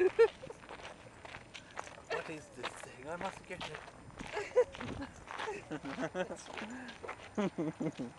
what is this thing? I must get it.